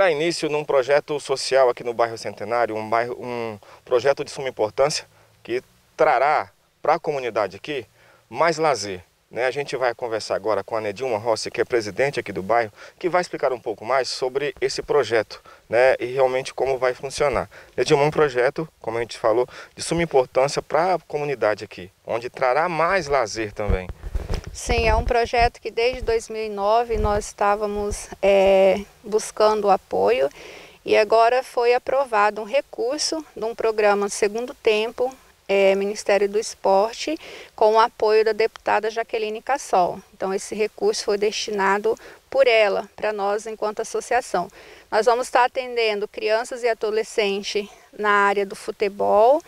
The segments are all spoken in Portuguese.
terá início num projeto social aqui no bairro Centenário, um, bairro, um projeto de suma importância que trará para a comunidade aqui mais lazer. Né? A gente vai conversar agora com a Nedilma Rossi, que é presidente aqui do bairro, que vai explicar um pouco mais sobre esse projeto né? e realmente como vai funcionar. Nedilma é um projeto, como a gente falou, de suma importância para a comunidade aqui, onde trará mais lazer também. Sim, é um projeto que desde 2009 nós estávamos é, buscando apoio e agora foi aprovado um recurso de um programa Segundo Tempo, é, Ministério do Esporte, com o apoio da deputada Jaqueline Cassol. Então, esse recurso foi destinado por ela, para nós enquanto associação. Nós vamos estar atendendo crianças e adolescentes na área do futebol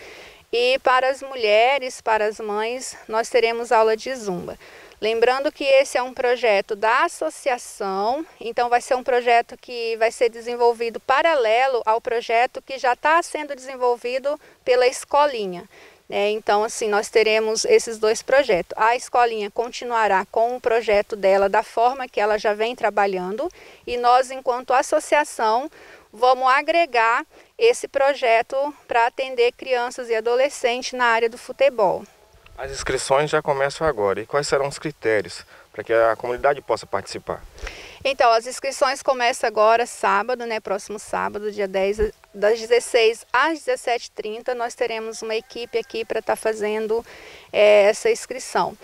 e para as mulheres, para as mães, nós teremos aula de zumba. Lembrando que esse é um projeto da associação, então vai ser um projeto que vai ser desenvolvido paralelo ao projeto que já está sendo desenvolvido pela escolinha. É, então, assim, nós teremos esses dois projetos. A escolinha continuará com o projeto dela da forma que ela já vem trabalhando e nós, enquanto associação, vamos agregar esse projeto para atender crianças e adolescentes na área do futebol. As inscrições já começam agora. E quais serão os critérios para que a comunidade possa participar? Então, as inscrições começam agora, sábado, né? Próximo sábado, dia 10, das 16 às 17h30, nós teremos uma equipe aqui para estar tá fazendo é, essa inscrição.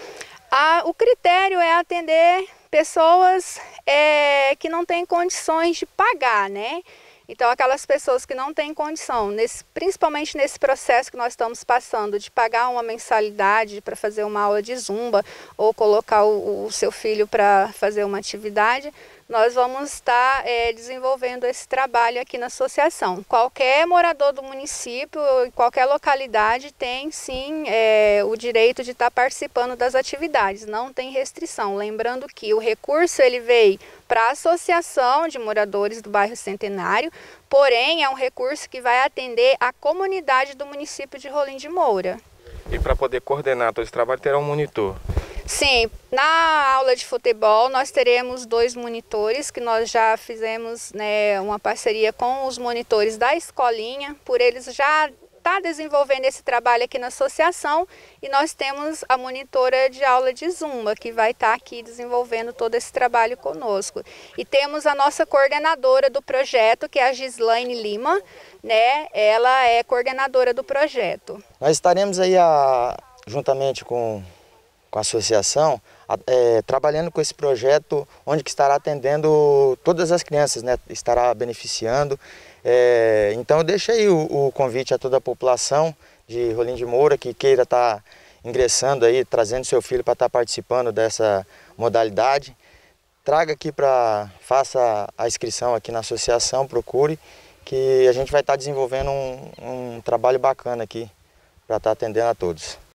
O critério é atender pessoas é, que não têm condições de pagar, né? Então, aquelas pessoas que não têm condição, nesse, principalmente nesse processo que nós estamos passando, de pagar uma mensalidade para fazer uma aula de zumba ou colocar o, o seu filho para fazer uma atividade, nós vamos estar é, desenvolvendo esse trabalho aqui na associação. Qualquer morador do município, em qualquer localidade, tem sim é, o direito de estar participando das atividades, não tem restrição. Lembrando que o recurso ele veio para a Associação de Moradores do Bairro Centenário, porém é um recurso que vai atender a comunidade do município de Rolim de Moura. E para poder coordenar todo esse trabalho terá um monitor? Sim, na aula de futebol nós teremos dois monitores que nós já fizemos né, uma parceria com os monitores da escolinha, por eles já está desenvolvendo esse trabalho aqui na associação e nós temos a monitora de aula de Zumba, que vai estar tá aqui desenvolvendo todo esse trabalho conosco. E temos a nossa coordenadora do projeto, que é a Gislaine Lima, né? Ela é coordenadora do projeto. Nós estaremos aí a, juntamente com, com a associação é, trabalhando com esse projeto onde que estará atendendo todas as crianças, né? estará beneficiando. É, então eu deixo aí o, o, convite a toda a população de Rolim de Moura que queira estar tá ingressando aí, trazendo seu filho para estar tá participando dessa modalidade. Traga aqui para, faça a inscrição aqui na associação, procure, que a gente vai estar tá desenvolvendo um, um trabalho bacana aqui para estar tá atendendo a todos.